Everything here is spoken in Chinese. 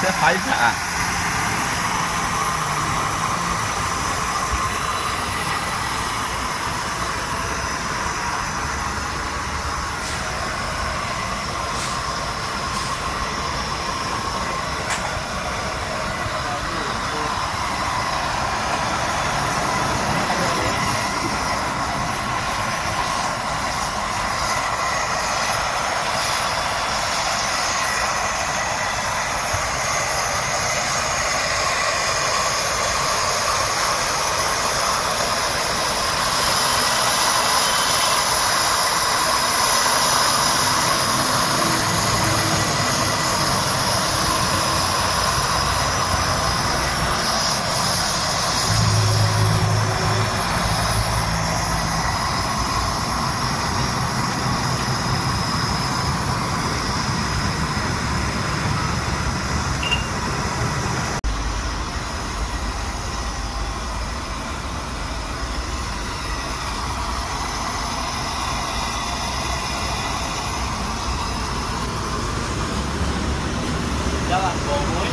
先罚一下。Jalan